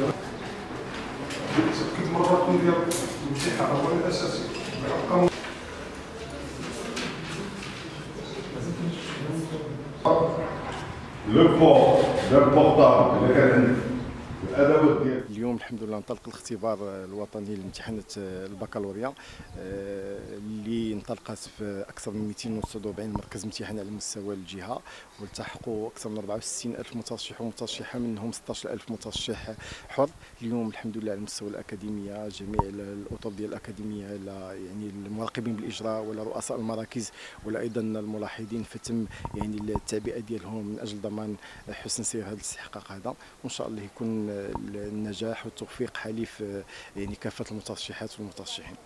تمام Le port d'un portable de اليوم الحمد لله انطلق الاختبار الوطني لامتحانات البكالوريا اللي انطلقت في أكثر من 249 مركز امتحان على مستوى الجهة والتحقوا أكثر من 64 ألف مترشح ومترشحة منهم 16 ألف مترشح حر. اليوم الحمد لله على مستوى الأكاديمية جميع الأطر ديال الأكاديمية يعني المراقبين بالإجراء ولا رؤساء المراكز ولا أيضا الملاحظين فتم يعني التعبئه ديالهم من أجل ضمان حسن سير هذا الاستحقاق هذا. وإن شاء الله يكون النجاح والتوفيق حليف يعني كافة المترشحات والمترشحين.